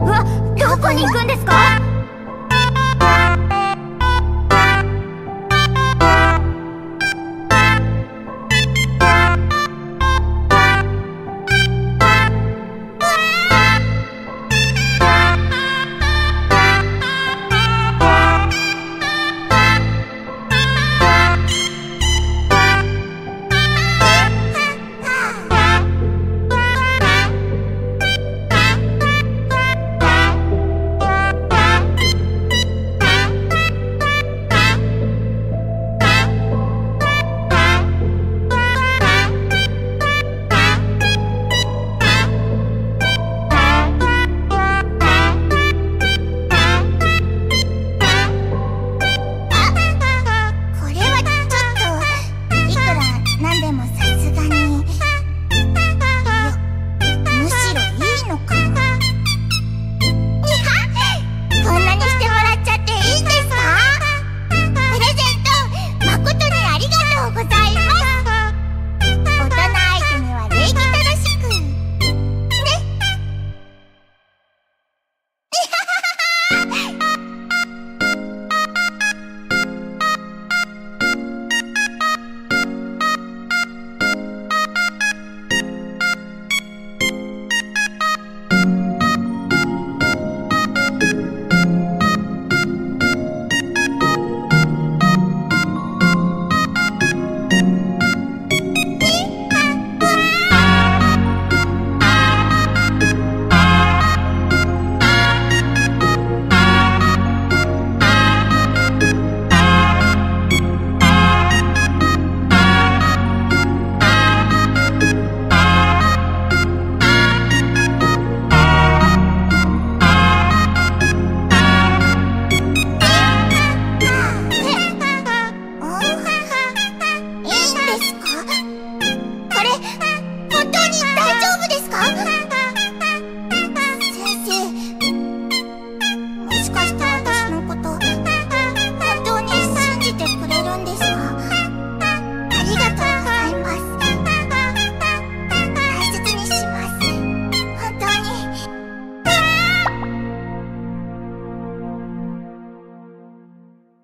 わどこに行くんですか？